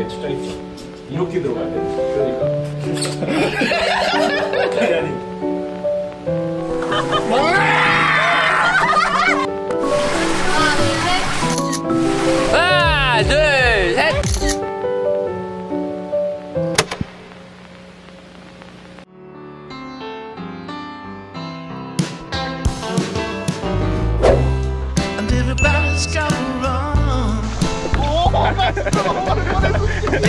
네, 투자 있죠. 이렇게 들어가야 돼. 그러니까. Some.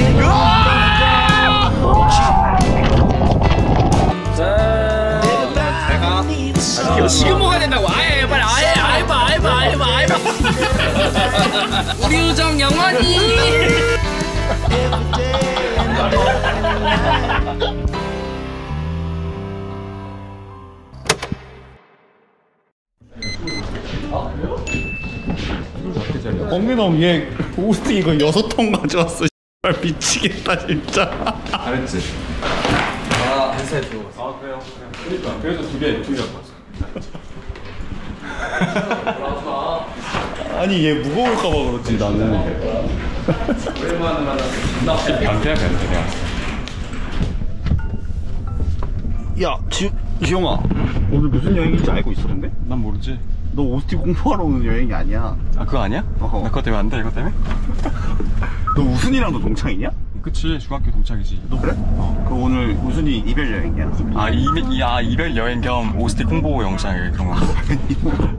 지금 먹어야 된다고. 아예 빨리 아예 알바 알바 알바 알바. 우리 우정 영원히. 범민형 얘 오스팅 이거 여섯 통 가져왔어 씨발 미치겠다 진짜 잘했지? 아, 뱃살 들어갔어. 아, 그래요? 그러니까. 그래서 두 개, 두개 갖고 왔어. 아니 얘 무거울까봐 그렇지 나는 변태야, 변태, 내가. 야 지, 지용아 오늘 무슨 여행인지 알고 있어 근데? 난 모르지. 너 오스팅 공부하러 오는 여행이 아니야 아, 그거 아니야? 어허. 나 그것 때문에 안 돼, 이것 때문에? 너 우순이랑도 동창이냐? 그치, 중학교 동창이지. 너 그래? 어. 그 오늘 우순이 이별 여행이야 아, 이, 이, 아, 이별 여행 겸 오스틱 홍보 영상 그런 거.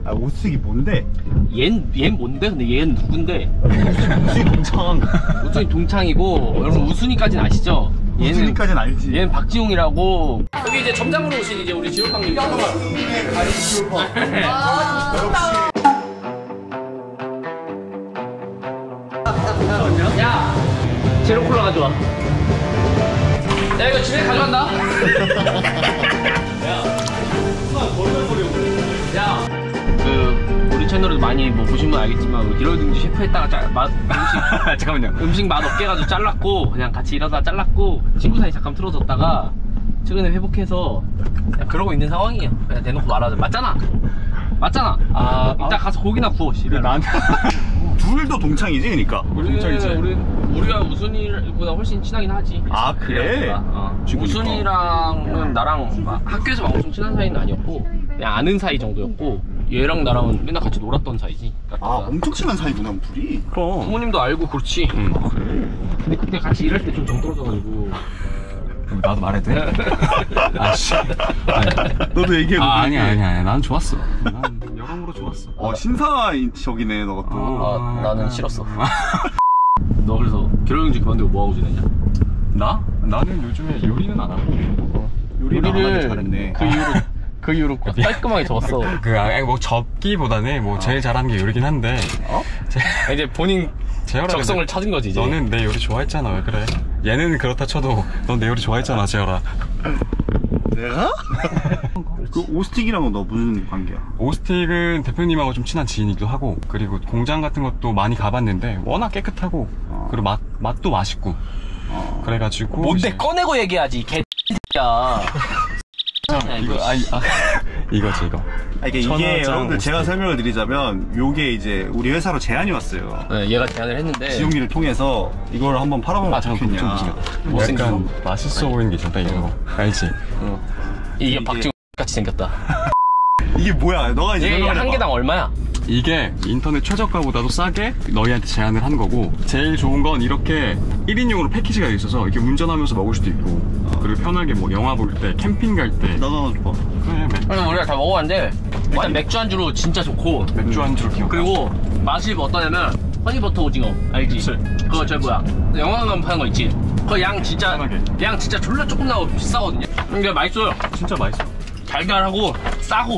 아 오스틱이 뭔데? 얜, 얜 뭔데? 근데 얘는 누군데? 우순이 동창 우순이 동창이고 여러분 우순이까지는 아시죠? 얘는 우순이까지는 알지. 얘는 박지용이라고. 여기 이제 점장으로 오신 이제 우리 지용방님. 야 제로 콜라 가져와. 야 이거 집에 가져간다 많이 뭐 보신 분 알겠지만 우리 기러등지 셰프 했다가 짜, 맛, 음식 잠깐만요. 음식 맛 없게 해가지고 잘랐고 그냥 같이 일하다 잘랐고 친구 사이 잠깐 틀어졌다가 최근에 회복해서 그냥 그러고 있는 상황이에요. 그냥 대놓고 말하자. 맞잖아. 맞잖아. 아 이따 가서 고기나 구워 씨발. 난 둘도 동창이지 그니까. 우리 동창이지. 우리 우리가 우순이보다 훨씬 친하긴 하지. 아, 그래? 어. 우순이랑은 나랑 막 학교에서 막 엄청 친한 사이는 아니었고 그냥 아는 사이 정도였고 얘랑 나랑은 맨날 같이 놀았던 사이지 아 엄청 친한 사이구나 둘이 그럼. 부모님도 알고 그렇지 응. 근데 그때 같이 일할 때 좀 정떨어져가지고 나도 말해도 돼? 아, 씨. 아니, 너도 얘기해봐 아, 아니야, 아니야, 아니야. 난 좋았어. 난 여러모로 좋았어. 어 신사적이네 너가 또 아, 나는 싫었어 너 그래서 결혼식 그만두고 뭐하고 지내냐? 나? 나는 요즘에 요리는 안 하고. 요리를 안 하길 잘했네 그 이후로 그 이후로 깔끔하게 접었어 그, 아, 뭐, 접기보다는 뭐, 제일 잘하는 게 요리긴 한데. 어? 제, 이제 본인. 적성을 찾은 거지 이제 너는 내 요리 좋아했잖아, 왜 그래? 얘는 그렇다 쳐도, 넌 내 요리 좋아했잖아, 재열아. 내가? 그 오스틱이랑은 너 무슨 관계야? 오스틱은 대표님하고 좀 친한 지인이기도 하고, 그리고 공장 같은 것도 많이 가봤는데, 워낙 깨끗하고, 어. 그리고 맛, 맛도 맛있고. 그래가지고. 뭔데 이제- 꺼내고 얘기하지 개야 이거, 아니, 아, 이거지, 이거. 아, 이게, 이게 여러분들 제가. 설명을 드리자면 요게 이제 우리 회사로 제안이 왔어요 네, 얘가 제안을 했는데 지용이를 통해서 이걸 한번 팔아보면 아, 어떻겠냐 좀 보시죠. 못생기고. 약간 맛있어 보이는 게 있었다, 이거. 알지? 이게 이게- 박지훈 같이 생겼다 이게 뭐야 너가 이제 얘 설명을 한. 개당 얼마야? 이게 인터넷 최저가보다도 싸게 너희한테 제안을 한 거고 제일 좋은 건 이렇게 1인용으로 패키지가 돼 있어서 이렇게 운전하면서 먹을 수도 있고 그리고 편하게 뭐 영화 볼 때 캠핑 갈 때. 나도 하나 줘봐. 그래 맥, 그래서 우리가 다 먹어봤는데 일단 맥주 안주로 진짜 좋고. 맥주 안주로 기억 그리고 맛이 뭐 어떠냐면 허니버터 오징어. 알지? 그거 저 뭐야? 영화관 파는 거 있지? 그거 양 진짜 편하게. 양 진짜 졸라 조금 나고 비싸거든요? 근데 맛있어요. 진짜 맛있어. 달달하고 싸고.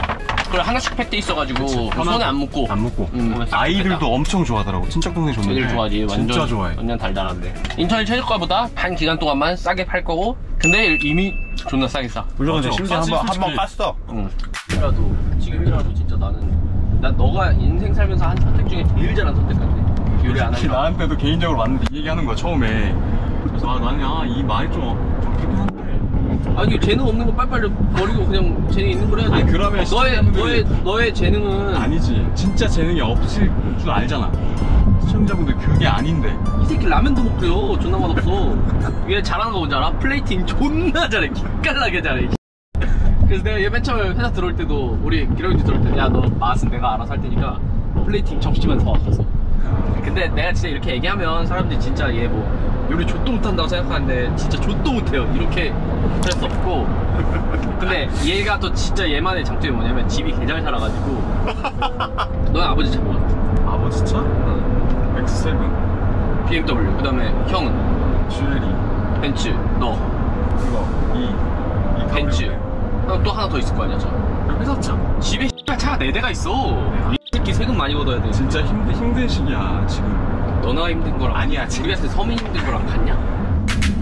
그리고 하나씩 팩돼 있어가지고 손에 안 묻고. 안 먹고. 음, 아이들도 엄청 좋아하더라고. 친척 동생 줬는데 애들 좋아하지. 완전 진짜 좋아해. 완전 달달한데. 인터넷 최저가보다 한 기간 동안만 싸게 팔 거고 근데 이미 존나 싸게 싸 물론. 이제 심지어 사실 한번 한번 깠어. 응. 지금이라도 지금이라도 진짜 나는 난 너가 인생 살면서 한 선택 중에 제일 잘한 선택 같아. 요리 안 하려 나한테도 개인적으로 왔는데 이 얘기하는 거야 처음에. 그래서 아 나는 아, 이 말이 좀 그렇긴 한데. 아니 재능 없는 거 빨리빨리 버리고 그냥 재능 있는 걸 해야지. 아니, 그러면 너의 시청자분들이- 너의 너의 재능은 아니지. 진짜 재능이 없을 줄 알잖아 시청자분들 그게 아닌데. 이 새끼 라면도 못 끓여. 존나 맛없어. 얘 잘하는 거 뭔지 알아? 플레이팅 존나 잘해. 기깔나게 잘해. 그래서 내가 얘 맨 처음에 회사 들어올 때도 우리 기록이 들어올 때야 너 맛은 내가 알아서 할 테니까 플레이팅 접시만 더 왔었어 근데 내가 진짜 이렇게 얘기하면 사람들이 진짜 얘 뭐 요리 족도 못한다고 생각하는데 진짜 족도 못해요. 이렇게 할 수 없고. 근데 얘가 또 진짜 얘만의 장점이 뭐냐면 집이 개잘 살아가지고. 너는 아버지 차 뭐? 아버지 차? 응. X7 BMW 그 다음에 형은? 주얼리. 벤츠 너. 그거 이, 이 벤츠. 그럼 또 하나 더 있을 거 아니야 차그 회사 차. 집에 차가 4대가 있어. 이 새끼 세금 많이 걷어야 돼. 진짜 힘든 힘든 시기야 지금. 너나 힘든 거랑 아니야, 우리 같은 서민 힘든 거랑 같냐?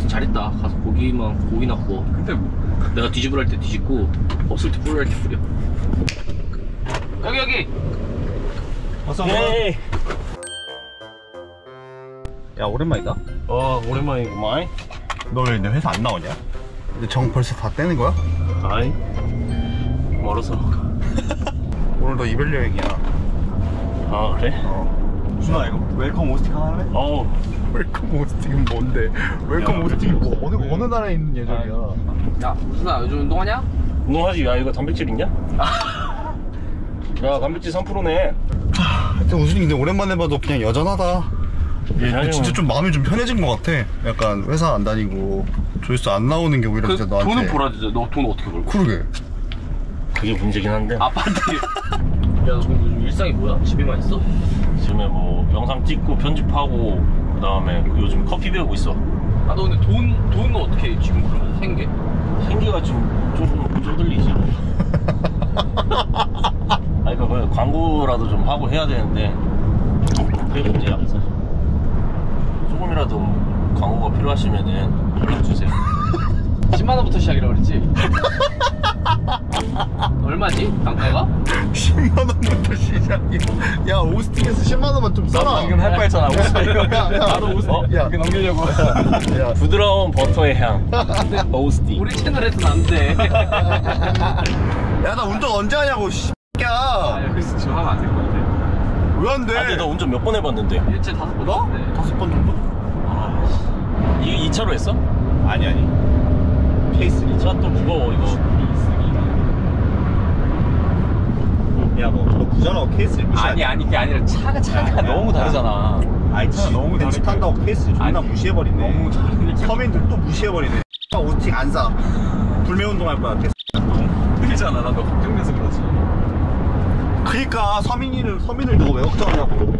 잘했다. 가서 고기만 고기나 구워 근데 뭐. 내가 뒤집으라 할 때 뒤집고 없을 때 뿌려 할때 뿌려. 여기 여기! 어서 예. 야 오랜만이다. 어 오랜만이구만 너 왜 내 회사 안 나오냐? 근데 정 벌써 다 떼는 거야? 아이 멀어서 오늘 너 이별 여행이야. 아 그래? 준아 이거 웰컴 오스틱 하나 할래? 어우 웰컴 오스팅은 뭔데? 웰컴 오스팅은 뭐 어느 어느 나라에 있는 예정이야? 야 무슨아 요즘 운동하냐? 운동하지 야 이거 단백질 있냐? 야 단백질 3%네 하여튼 우순이 근데 오랜만에 봐도 그냥 여전하다. 예, 진짜 좀 마음이 좀 편해진 것 같아. 약간 회사 안 다니고 조회수 안 나오는 게 오히려 그 진짜 너한테. 돈은 벌어주자 너돈 어떻게 벌고 그러게. 그게 문제긴 한데 아빠한테 야너 요즘 일상이 뭐야? 집에만 있어? 요즘에 뭐 영상 찍고 편집하고 그 다음에 요즘 커피 배우고 있어 아 너 근데 돈 돈은 어떻게 지금 그러면 생계? 생기가 좀 조금 쪼들리지 아니 그 광고라도 좀 하고 해야 되는데 그게 문제야 조금이라도 광고가 필요하시면은 연락 주세요 10만 원부터 시작이라고 그랬지? 얼마지? 단가가? 10만 원부터 시작이야. 야 오스팅에서 10만 원만 좀 써라. 방금 할 뻔했잖아 야, 야. 나도 오스팅 어? 야. 넘기려고 야, 부드러운 버터의 향 오스팅 우리 채널에서는 안 돼. 야, 나 운전 언제 하냐고, 씨. 아, 야. 여기서 지금 하면 안 같아. 왜 안 돼? 아 근데 너 운전 몇 번 해봤는데 일체 다섯 번 너? 했는데. 다섯 번 정도? 이 2차로 했어? 아니 아니. 페이스 2차 또 무거워 이거 야너 너 부자라고 케이스를 무시 아니, 아니, 그게 아니라 차가, 차가 아니야. 너무 다르잖아. 아니 차가 너무 벤츠 다르게. 탄다고 케이스를 존나 아니, 무시해버리네. 너무 다르니까. 서민들 또 무시해버리네. 오스틱 안 사. 불매운동 할 거야. 계속. 그러잖아 나너 걱정돼서 그러지 그니까 서민이를 서민을 누가 왜 걱정하냐고.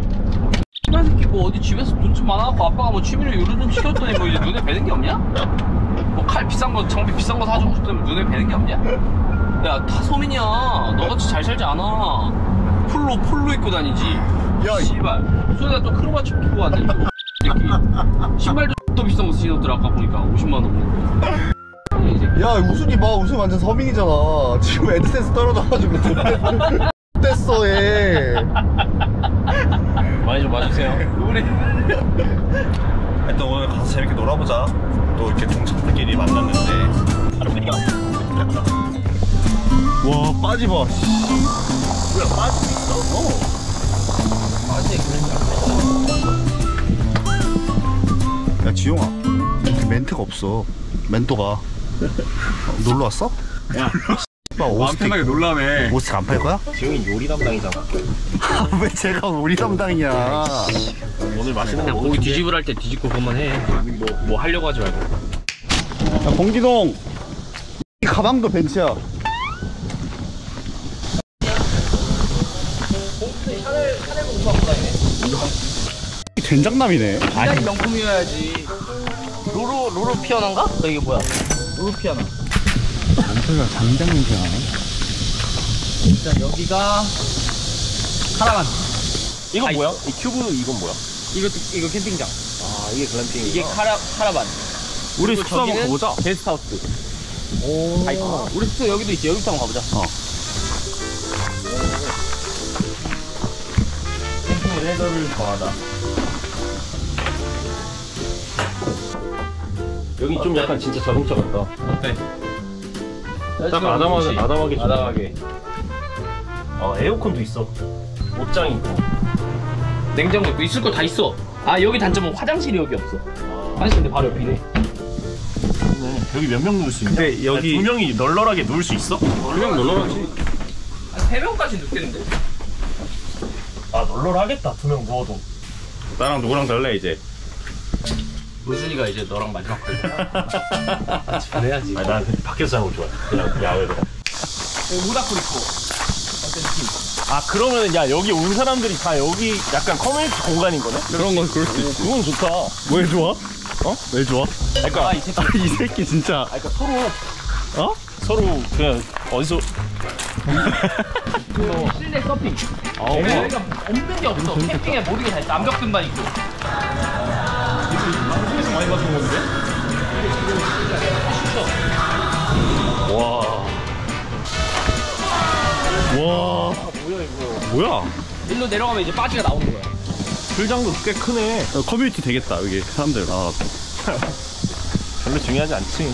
이 새끼 뭐 어디 집에서 돈 좀 많아갖고 아빠가 뭐 취미로 요리 좀 시켰더니 뭐 이제 눈에 뵈는 게 없냐? 뭐 칼 비싼 거, 장비 비싼 거 사주고 싶다면 눈에 뵈는 게 없냐? 야, 다 소민이야. 너같이 잘 살지 않아. 폴로, 폴로 입고 다니지. 야, 이- 씨발. 소리가 또 크로마치 끼고 왔네. 새끼. 신발도 또 비싼 거 신었더라, 아까 보니까. 50만 원. 야, 우순이 봐. 우순 완전 서민이잖아. 지금 애드센스 떨어져가지고. 됐어, 얘. 많이 좀 봐주세요 우리. 하여튼 오늘 가서 재밌게 놀아보자. 또 이렇게 동창들끼리 만났는데. 와 빠지 봐. 뭐야 빠지고 있어? 어. 야 지용아, 멘트가 없어. 멘토가 어, 놀러 왔어? 야 마음 편하게 놀라매 오스틱 안팔 거야? 지용이 요리 담당이잖아 왜 제가 우리 담당이냐? 오늘 맛있는 거 고기 뒤집을 할 때 뒤집고 그것만 해. 뭐, 뭐 하려고 하지 말고. 야 봉기동, 이 가방도 벤츠야. 이 된장남이네. 굉장히 명품이어야지. 로로, 로로 피아노인가? 너 이게 뭐야? 로로 피아노. 남편이가 장장 냄새 나네. 일단 여기가 카라반. 이거 아, 뭐야? 이 큐브 이건 뭐야? 이것도 이거 캠핑장. 아 이게 글램핑 이게 카라 카라반. 우리 숙소 한번 가보자 게스트하우스. 오. 아, 우리 숙소 여기도 있지. 여기부터 한번 가보자. 어. 캠핑 레저를 더하다 여기 좀 약간 진짜 자동차 같다 어때? 딱 아담하게 아담하게 좀- 아담하게. 아 에어컨도 있어 옷장 있고 냉장고 있고 있을 거 다 있어. 아 여기 단점은 화장실이 여기 없어. 화장실 근데 바로 옆이네. 여기 몇 명 누울 수 있냐? 근데 여기- 두 명이 널널하게 누울 수 있어? 그냥 놀러가지. 한 3명까지 눕겠는데? 아 널널하겠다 두 명 누워도 나랑 누구랑 달래 이제 문순이가 이제 너랑 마지막 걸려. 같이 보내야지. 아니 난 밖에서 자는 거 좋아해 그냥 야외로 모닥불 있고. 아 그러면 야 여기 온 사람들이 다 여기 약간 커뮤니티 공간인 거네? 그런 건 그럴 수 있지 그건 좋다 왜 좋아? 어? 왜 좋아? 그러니까, 아, 이 새끼. 이 새끼 진짜 그러니까 서로 어? 서로 그냥 어디서 실내 서핑. 어, 여기가 없는 게 없어. 캠핑에 모든 게 다 있어. 암벽 등반 있고. 방송에서 많이 봤던 건데? 와. 와. 뭐야 이거? 뭐야? 일로 내려가면 이제 바지가 나오는 거야. 풀장도 꽤 크네 어, 커뮤니티 되겠다 여기 사람들 나와서. 별로 중요하지 않지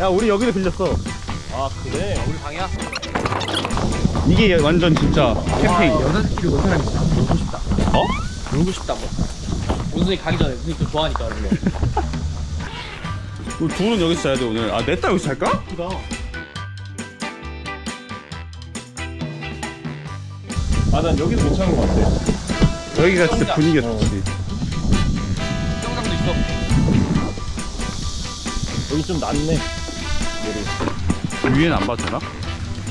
야 우리 여기를 빌렸어. 아 그래 우리 방이야? 이게 완전 진짜 캠핑. 여자끼리 온 사람이 있어. 놀고 싶다. 어? 놀고 싶다고. 문순이 가기 전에 문순이 또 좋아하니까 그런 거. 우리 둘은 여기서 자야 돼 오늘. 아 내 딸 여기서 잘까? 아 난 여기도 괜찮은 것 같아 여기가 진짜 분위기가 좋지. 수영장도 있어. 여기 좀 낫네 위에는 안 봐도 되나?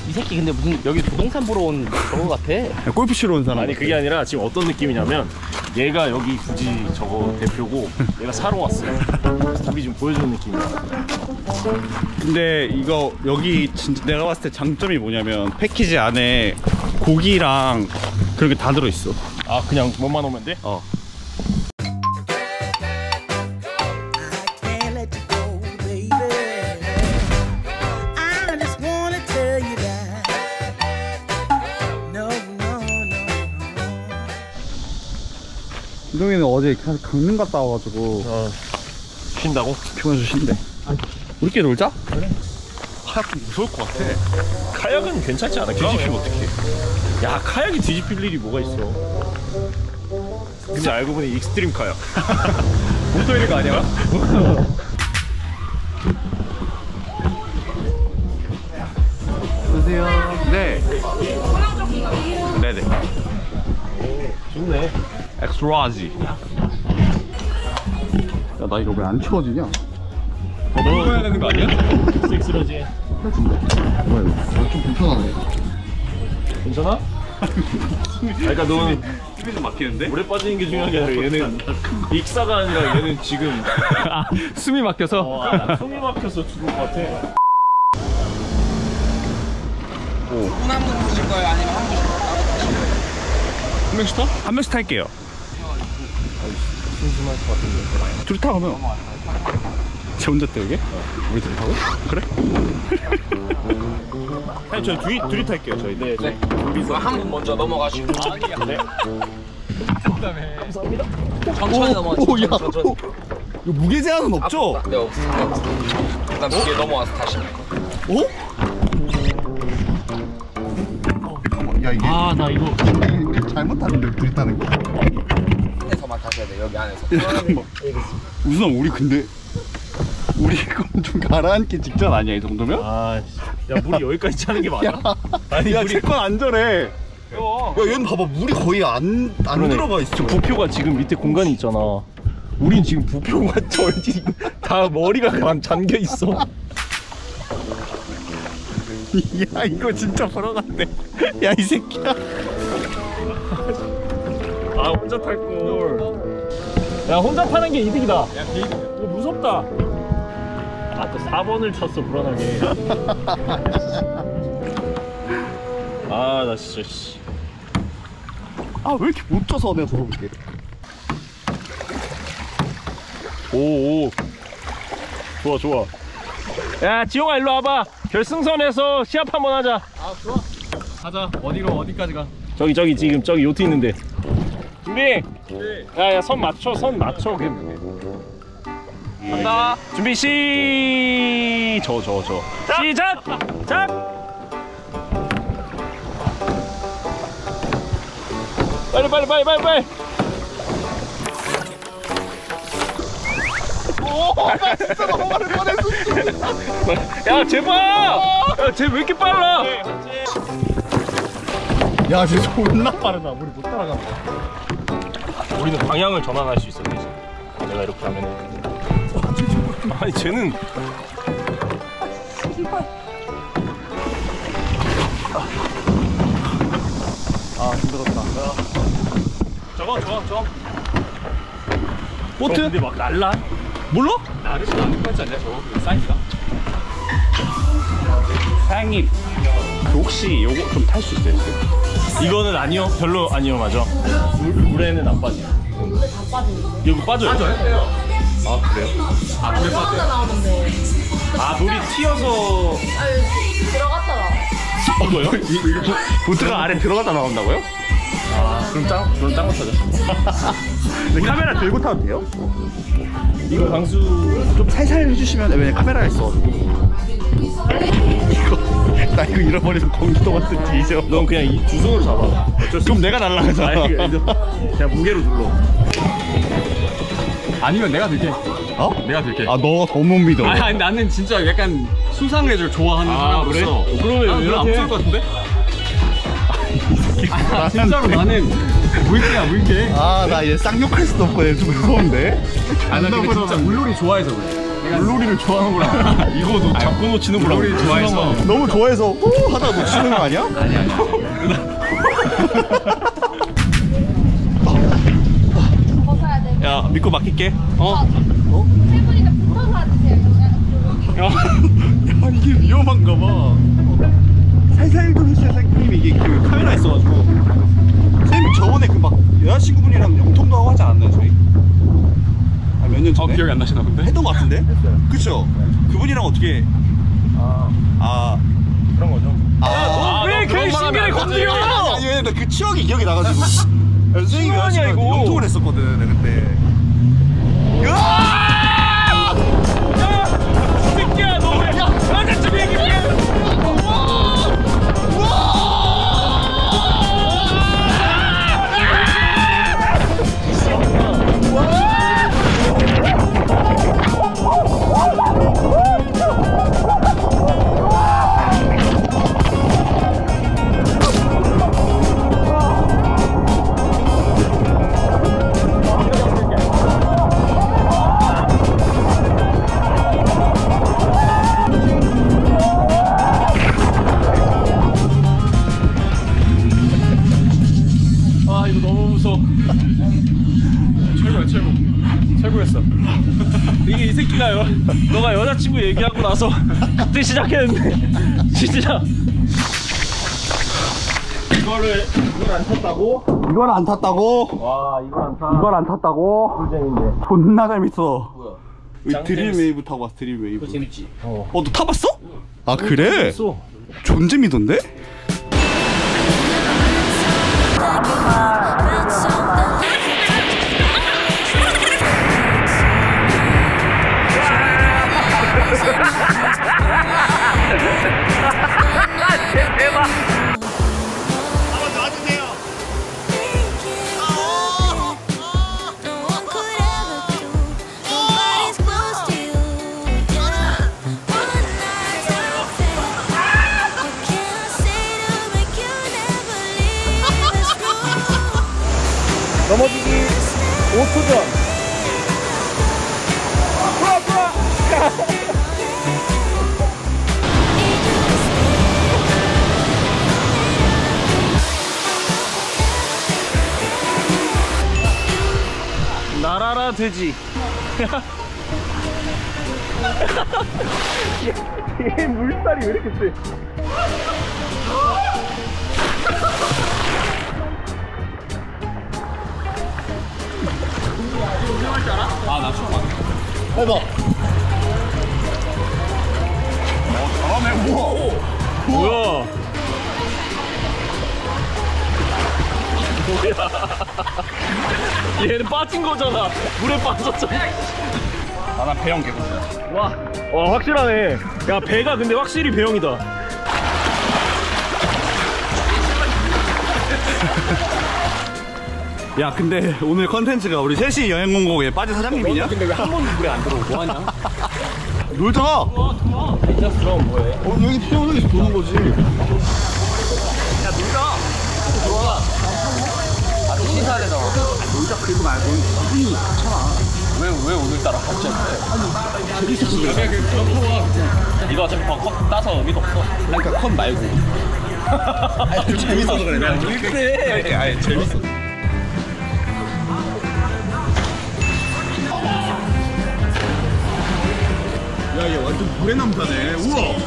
이 새끼 근데 무슨 여기 부동산 보러 온 저거 같아. 야, 골프 치러 온 사람. 아니 그게 아니라 지금 어떤 느낌이냐면 얘가 여기 굳이 저거 대표고 얘가 사러 왔어요 둘이 좀 보여주는 느낌이야 근데 이거 여기 진짜 내가 봤을 때 장점이 뭐냐면 패키지 안에 고기랑 그런 게 다 들어있어. 아 그냥 뭐만 오면 돼? 어. 이동이는 어제 강릉 갔다 와가지고 어 쉰다고? 피곤해서 쉰대. 우리끼리 놀자? 카약 무서울 것 같아 카약은 괜찮지 않아? 뒤집히면 어떡해 야 카약이 뒤집힐 일이 뭐가 있어 근데 알고 보니 extreme 카약 모터 있는 거 아니야? 안녕하세요. 네. 네네. 좋네 X-large. 야, 나 이거 왜 안 치워지냐? 너 해야 되는 거 아니야? 섹스러지 뭐야 이거 아, 좀 불편하네 괜찮아? 그러니까 너는 힘이 좀 막히는데? 오래 빠지는 게 중요한 게 아니라 얘는 익사가 아니라 얘는 지금 아, 숨이 막혀서? 어, 아, 나 숨이 막혀서 죽을 것 같아 한분 드실 거예요? 아니면 한 분씩 한 명씩 타? 한 명씩 탈게요. 심심할 것 같은데 둘이 타, 그러면. 쟤 혼자 때 여기? 우리 둘이 타고? 그래? 아니 저희 둘이, 둘이 탈게요 저희 네, 네. 한분 먼저 넘어가시고. 아니야. 네. 천천히 넘어가. 오, 야. 천천히. 오. 이거 무게 제한은 없죠? 네 없습니다. 일단 무게 넘어와서 다시. 어? 야 이게 아 나 이거 우리 잘못 타는데 둘이 타는 거 안에서만 타셔야 돼 여기 안에서. 잠깐만. 우선아, 우리 근데. 우리 이건 좀 가라앉기 직전 아니야, 이 정도면? 아야 물이 여기까지 차는 게 맞아? 아니 야, 물이 제건 안전해. 야 얘는 봐봐 물이 거의 안, 안 그러네. 들어가 있어 저 부표가 지금 밑에 공간이 있잖아 우린 지금 부표가 저기 다 머리가 반 잠겨 있어 야, 이거 진짜 걸어간대. 야, 이 새끼야. 아 혼자 탈걸 야 혼자 타는 게 이득이다. 이거 무섭다. 아 또 4번을 쳤어 불안하게. 아 나 진짜 씨. 아, 왜 이렇게 못 쪄서 내가 걸어볼게. 오오. 좋아 좋아. 야 지용아 일로 와봐. 결승선에서 시합 한번 하자. 가자. 어디로, 어디까지 가? 저기 저기 지금 저기 요트 있는데 준비? 야야 선 맞춰 선 맞춰 간다. 준비 시저 저 저. 시작! 작 빨리 빨리 빨리 빨리 빨리. 야 제발! 야쟤 왜 이렇게 빨라? 야 진짜 존나 빠르다. 우리 못 따라가 우리는 방향을 전환할 수 있어 대신 내가 이렇게 하면은. 아니 쟤는. 아 힘들었다. 저거 저거 저거. 보트? 근데 막 날라? 몰라? 나르지 않는 거지 않냐 저거? 그 사이즈가 사장님 그 혹시 요거 좀 탈 수 있어요? 이거는 아니요 별로 아니요 맞아 물, 물에는 안 빠져 물에 다 빠지는데 여기 빠져요? 빠져요? 아 그래요? 아 물에 빠져요? 나오는데 아 물이 튀어서 들어갔다가 뭐요? 보트가 아래 들어갔다 나온다고요? 아 그럼 짱 그럼 짱거 근데 카메라 들고 타도 돼요? 이거 방수 좀 살살 해주시면 왜냐면 카메라가 있어 나 이거 잃어버리면 공기도 같은 뒤져. 넌 그냥 이 두 손으로 잡아. 어쩔 수 그럼 내가 날라가잖아 아니, 그냥 무게로 눌러. 아니면 내가 들게. 어? 내가 들게. 아 너가 더 못 믿어. 아니, 아니 나는 진짜 약간 수상레저를 좋아하는 아, 그래? 사람으로서 어, 그러면 나는 별로 안 이렇게. 무서울 것 같은데? 아, 진짜로 나는 물개야 물개. 아나 이제 쌍욕할 수도 없고 얘좀 무서운데? 아나 근데 진짜 물놀이 좋아해서 그래 물놀이를 좋아하는구나 이거 너 잡고 놓치는구나 물놀이 좋아해서 너무 좋아해서 오 하다가 놓치는 거 아니야? 아니 아니 벗어야 돼. 야 믿고 맡길게 어? 세 분이서 붙어서 앉으세요. 야 이게 위험한가 봐 아, 몇년 어? 기억이 안 나시나 본데? 했던 것 같은데? 그쵸? 그분이랑 어떻게 아 아 그런 거죠 아, 왜 괜히 신비를 건드려 아니 왜나그 추억이 기억이 나가지고 선생님이. 영통을 했었거든 내가 그때 새끼 그때 시작했는데 진짜 이거를 이걸 안 탔다고? 이걸 안 탔다고? 와 이거 안 타. 이걸 안 탔다고? 꿀잼인데 존나 재밌어 뭐야? 드림 재밌어. 웨이브 타고 왔어 드림 웨이브 재밌지? 어 너 타봤어? 아 그래? so 존잼이던데? Leave this room? 넘어지기 5초 전날 아라 돼지. 얘, 얘 물살이 왜 이렇게 세? 해봐. 뭐야 뭐야? 얘는 빠진 거잖아. 물에 빠졌잖아. 나나 배영 개구리야 와, 와 확실하네. 야 배가 근데 확실히 배영이다. 야 근데 오늘 컨텐츠가 우리 셋이 여행공고에 빠진 사장님이냐? 근데 왜 한 번도 물에 안 들어오고? 뭐하냐? 놀잖아 진짜 그럼 뭐해? 어 여기 수영장에서 도는 거지 그리고 말고 기분이 좋잖아 왜 왜 오늘따라 갑자기? 재밌었어 그래 니가 어차피 더컷 따서 의미도 없어. 그러니까 컨 말고. 재밌어서 그래. 내가 왜 그래? 아니 재밌어. 야얘 완전 불의 남자네. 우와.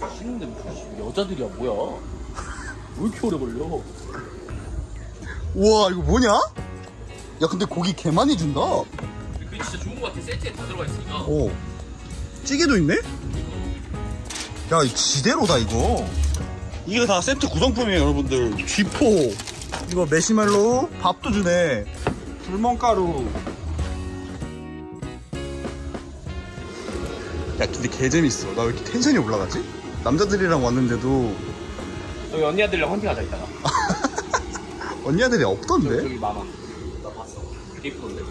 무슨 여자들이야 뭐야 왜 이렇게 오래 걸려? 우와 이거 뭐냐? 야 근데 고기 개 많이 준다. 어 그게 진짜 좋은 거 같아. 세트에 다 들어가 있으니까. 찌개도 있네? 야 이거 지대로다 이거. 이거 다 세트 구성품이에요 여러분들. 쥐포. 이거 마시멜로우 밥도 주네. 불멍가루. 야 근데 개 재밌어. 나 왜 이렇게 텐션이 올라가지? 남자들이랑 왔는데도 여기 언니들이랑 헌팅하자 이따가 언니들이 여기, 없던데? 여기 많아 나 봤어 되게 이쁘던데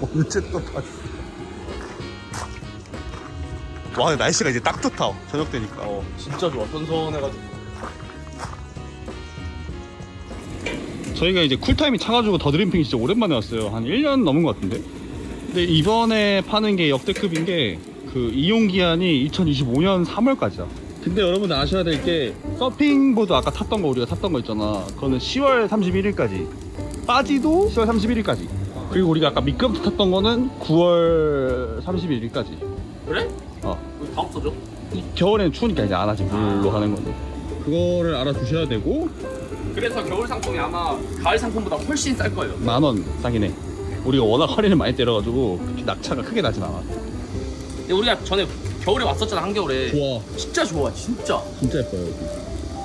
언제 또 봤어 와 날씨가 이제 딱 좋다 저녁 되니까 어 진짜 좋아 선선해가지고 저희가 이제 쿨타임이 차가지고 더드림핑이 진짜 오랜만에 왔어요. 한 1년 넘은 것 같은데. 근데 이번에 파는 게 역대급인 게 그 이용 기한이 2025년 3월까지야. 근데 여러분 아셔야 될 게 서핑보드 아까 탔던 거 우리가 탔던 거 있잖아. 그거는 10월 31일까지. 빠지도 10월 31일까지. 그리고 우리가 아까 미끄럼틀 탔던 거는 9월 31일까지. 그래? 어. 여기 다 없어져? 겨울에는 추우니까 이제 안 하지 물로 하는 거는. 그거를 알아두셔야 되고 그래서 겨울 상품이 아마 가을 상품보다 훨씬 쌀 거예요 만 원 싸긴 해. 우리가 워낙 허리를 많이 때려가지고 낙차가 크게 나진 않아. 근데 우리가 전에 겨울에 왔었잖아 한겨울에 좋아. 진짜 좋아 진짜 진짜 예뻐요 여기.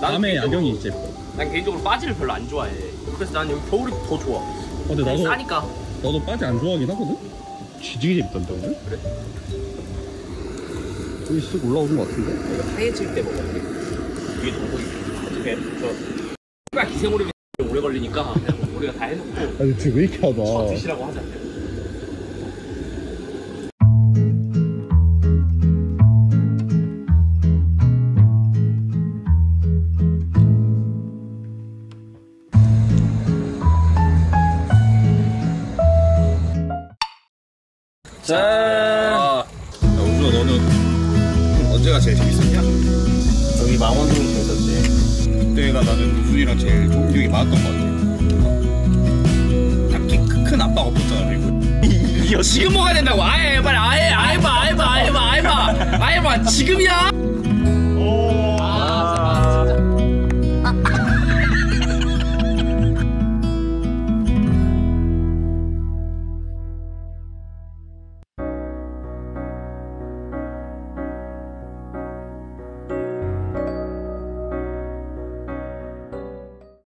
나는 밤에 개인적으로- 야경이 진짜 예뻐. 난 개인적으로 바지를 별로 안 좋아해 그래서 난 여기 겨울이 더 좋아 어, 근데 나도 싸니까 나도 바지 안 좋아하긴 하거든. 지지게 재밌던데 오늘. 그래? 여기 쓱 올라오는 것 같은데. 하얘질 때 먹어야 돼 이게 동굴이 어떻게 저 X가 기생오래 오래 걸리니까 우리가 다 해놓고 아니 지금 왜 이렇게 저 하다. 드시라고 하자 자 우준아 너는 언제가 제일 재밌었냐? 여기 망원동이 재밌었지 그때가 나는 우준이랑 제일 좋은 기억이 많았던 것 같아. 딱히 크- 큰 압박 없었잖아 그리고. 이거 지금 먹어야 된다고 아예 빨리 아예 아예 봐 아예 봐 아예 봐 아예 봐 아예 봐 지금이야